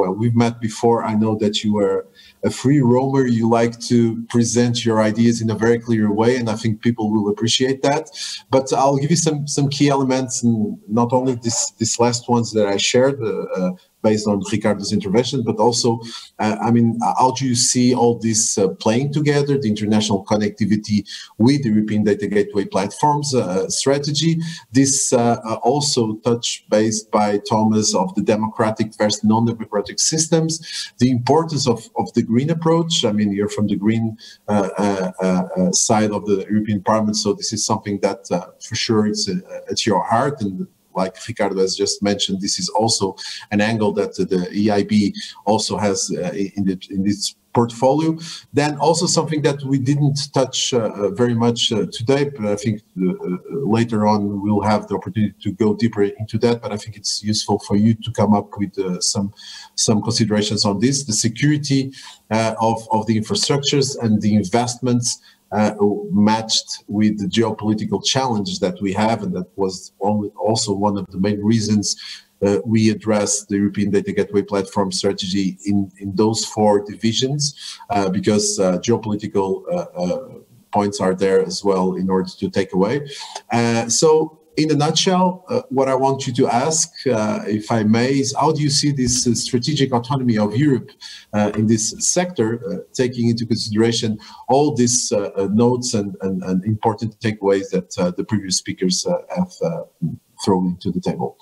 well, we've met before. I know that you are a free roamer. You like to present your ideas in a very clear way, and I think people will appreciate that. But I'll give you some some key elements, and not only this this last ones that I shared. Uh, uh based on Ricardo's intervention, but also, uh, I mean, how do you see all this uh, playing together, the international connectivity with the European Data Gateway platforms uh, strategy? This uh, uh, also touch based by Thomas of the democratic versus non-democratic systems, the importance of, of the green approach. I mean, you're from the green uh, side of the European Parliament, so this is something that for sure it's at your heart and like Ricardo has just mentioned, this is also an angle that the EIB also has uh, in, the, in its portfolio. Then also something that we didn't touch uh, very much uh, today, but I think uh, uh, later on we'll have the opportunity to go deeper into that. But I think it's useful for you to come up with uh, some some considerations on this: the security of of the infrastructures and the investments uh, matched with the geopolitical challenges that we have, and that was also one of the main reasons uh, we addressed the European Data Gateway Platform strategy in, in those four divisions, uh, because uh, geopolitical uh, uh, points are there as well in order to take away. so in a nutshell, uh, what I want you to ask, uh, if I may, is how do you see this uh, strategic autonomy of Europe uh, in this sector, uh, taking into consideration all these uh, notes and, and, and, important takeaways that the previous speakers have thrown into the table?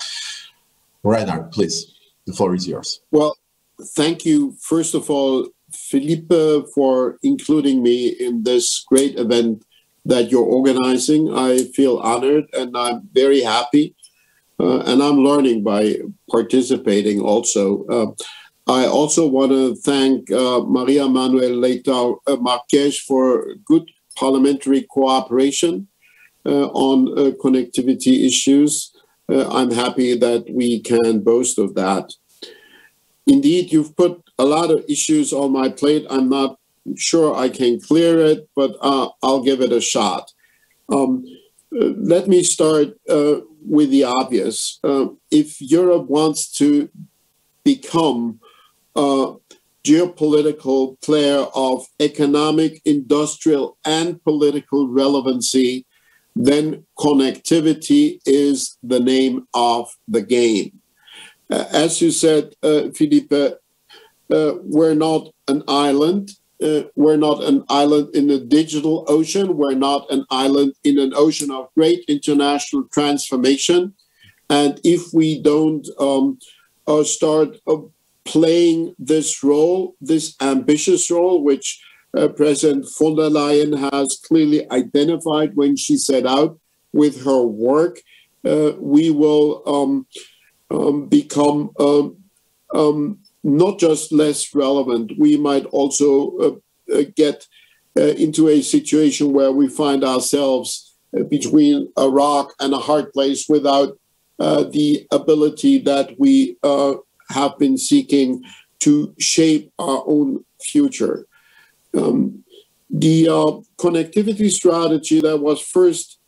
Reinhard, please, the floor is yours. Well, thank you, first of all, Philippe, for including me in this great event that you're organizing. I feel honored and I'm very happy. Uh, and I'm learning by participating also. Uh, I also want to thank uh, Maria Manuel Leitão uh, Marques for good parliamentary cooperation uh, on uh, connectivity issues. I'm happy that we can boast of that. Indeed, you've put a lot of issues on my plate. I'm not sure I can clear it, but uh, I'll give it a shot. Um, uh, let me start uh, with the obvious. Uh, if Europe wants to become a geopolitical player of economic, industrial, and political relevancy, then connectivity is the name of the game. Uh, as you said, uh, Philippe, we're not an island uh, we're not an island in a digital ocean. We're not an island in an ocean of great international transformation. And if we don't um, uh, start uh, playing this role, this ambitious role, which uh, President von der Leyen has clearly identified when she set out with her work, uh, we will um, um, become um, um, not just less relevant, we might also uh, uh, get uh, into a situation where we find ourselves uh, between a rock and a hard place without uh, the ability that we uh, have been seeking to shape our own future. Um, the connectivity strategy that was first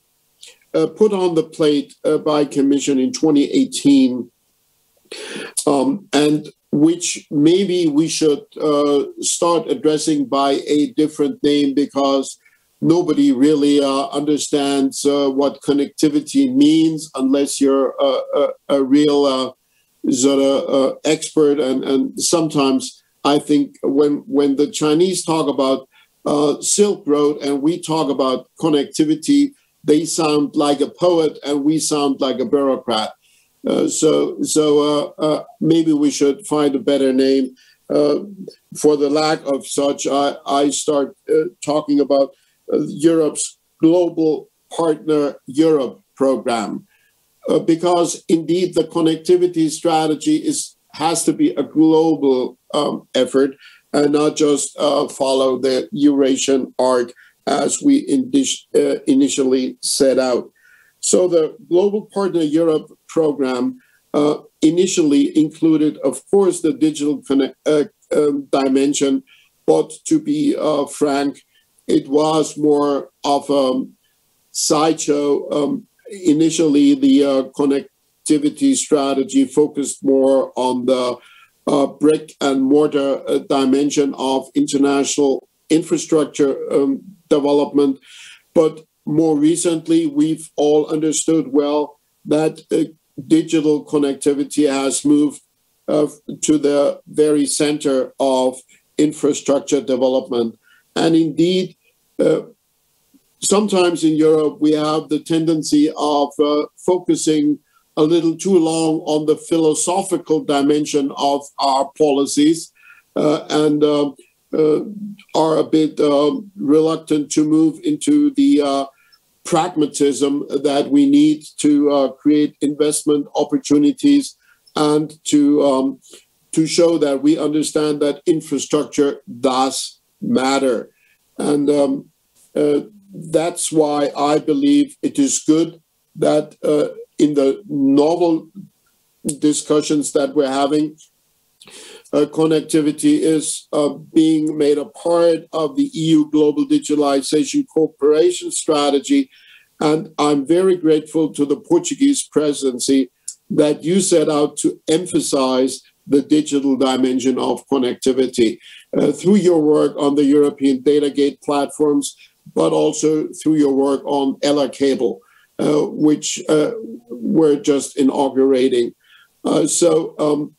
put on the plate by Commission in 2018 um, and which maybe we should uh, start addressing by a different name because nobody really uh, understands uh, what connectivity means unless you're a, a, real uh, sort of uh, expert. And, and sometimes I think when when the Chinese talk about uh, Silk Road and we talk about connectivity, they sound like a poet and we sound like a bureaucrat. Uh, so so uh, uh, maybe we should find a better name. Uh, for the lack of such, I, I start uh, talking about Europe's Global Partner Europe program. because indeed, the connectivity strategy is has to be a global um, effort and not just follow the Eurasian arc as we initially set out. So the Global Partner Europe program uh, initially included, of course, the digital connect, uh, um, dimension, but to be uh, frank, it was more of a sideshow. Um, initially, the uh, connectivity strategy focused more on the uh, brick and mortar uh, dimension of international infrastructure um, development. But more recently, we've all understood well that uh, digital connectivity has moved uh, to the very center of infrastructure development. And indeed, uh, sometimes in Europe, we have the tendency of uh, focusing a little too long on the philosophical dimension of our policies uh, and uh, are a bit um, reluctant to move into the pragmatism that we need to uh, create investment opportunities and to um, to show that we understand that infrastructure does matter. And um, uh, that's why I believe it is good that uh, in the novel discussions that we're having, uh, connectivity is uh, being made a part of the EU Global Digitalization Cooperation Strategy. And I'm very grateful to the Portuguese presidency that you set out to emphasize the digital dimension of connectivity uh, through your work on the European Data Gate platforms, but also through your work on Ella Cable, uh, which uh, we're just inaugurating. Uh, so, um,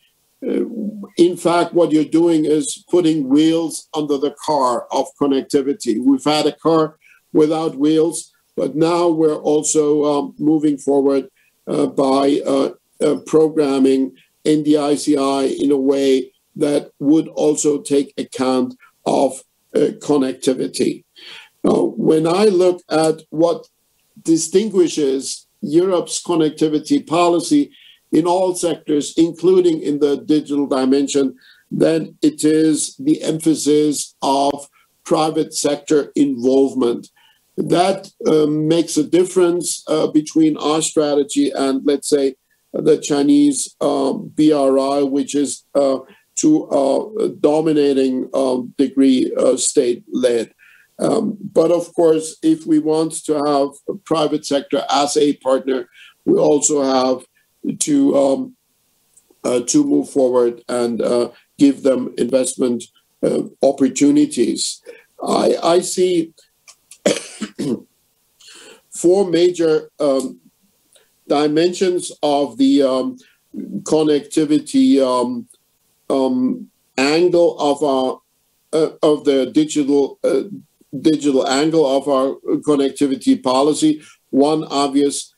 in fact, what you're doing is putting wheels under the car of connectivity. We've had a car without wheels, but now we're also um, moving forward uh, by uh, programming NDICI in a way that would also take account of uh, connectivity. When I look at what distinguishes Europe's connectivity policy in all sectors, including in the digital dimension, then it is the emphasis of private sector involvement. That uh, makes a difference uh, between our strategy and, let's say, the Chinese um, BRI, which is uh, to a dominating um, degree uh, state led. Um, but of course, if we want to have private sector as a partner, we also have to um, uh, to move forward and uh, give them investment uh, opportunities. I, I see four major um, dimensions of the um, connectivity um, um, angle of our uh, of the digital uh, digital angle of our connectivity policy. One obvious,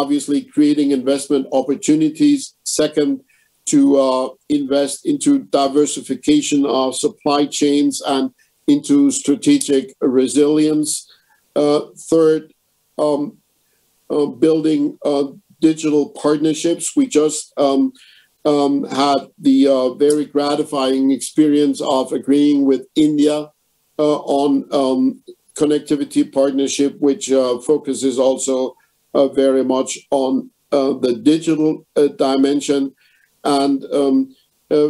obviously, creating investment opportunities. Second, to uh, invest into diversification of supply chains and into strategic resilience. Uh, third, um, uh, building uh, digital partnerships. We just um, um, had the uh, very gratifying experience of agreeing with India uh, on um, connectivity partnership, which focuses also very much on the digital dimension. And um,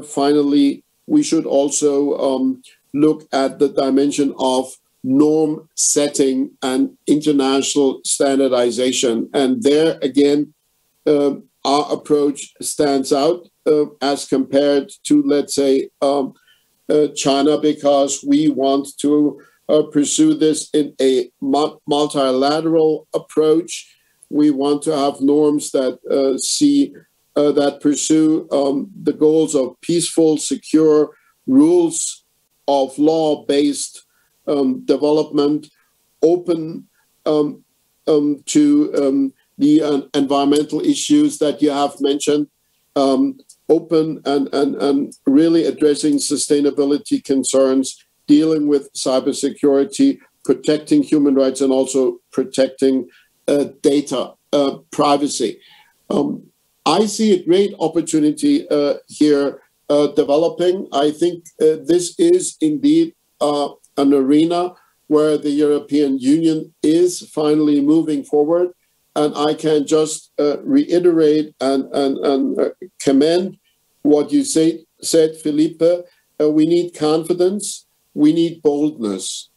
finally, we should also um, look at the dimension of norm setting and international standardization. And there again, uh, our approach stands out uh, as compared to, let's say, um, uh, China, because we want to uh, pursue this in a multilateral approach. We want to have norms that uh, see uh, that pursue um, the goals of peaceful, secure, rules of law based um, development, open um, um, to um, the uh, environmental issues that you have mentioned, open and, and, and really addressing sustainability concerns, dealing with cybersecurity, protecting human rights, and also protecting data uh, privacy. Um, I see a great opportunity uh, here uh, developing. I think uh, this is indeed uh, an arena where the European Union is finally moving forward. And I can just uh, reiterate and, and, and uh, commend what you say, said, Felipe. Uh, we need confidence, we need boldness.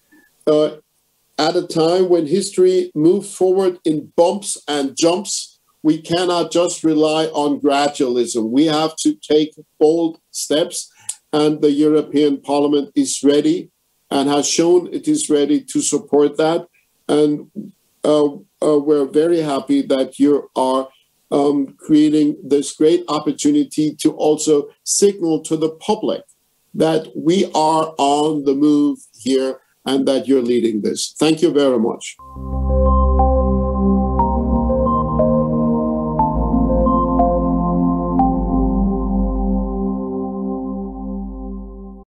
At a time when history moves forward in bumps and jumps, we cannot just rely on gradualism. We have to take bold steps, and the European Parliament is ready and has shown it is ready to support that. And uh, uh, we're very happy that you are um, creating this great opportunity to also signal to the public that we are on the move here and that you're leading this. Thank you very much.